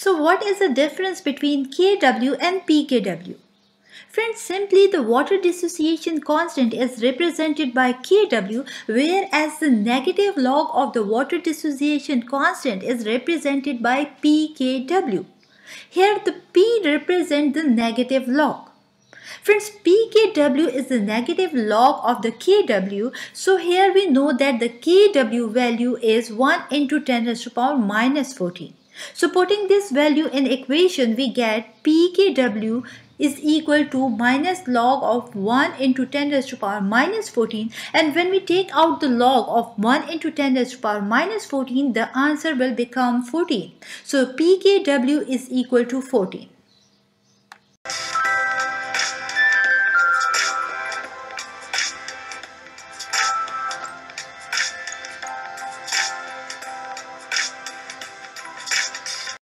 So what is the difference between Kw and pKw? Friends, simply the water dissociation constant is represented by Kw whereas the negative log of the water dissociation constant is represented by pKw. Here the P represents the negative log. Friends, pKw is the negative log of the Kw. So here we know that the Kw value is 1 into 10 raised to the power minus 14. So putting this value in equation, we get pKw is equal to minus log of 1 into 10 raised to the power minus 14 and when we take out the log of 1 into 10 raised to the power minus 14 the answer will become 14 so pkw is equal to 14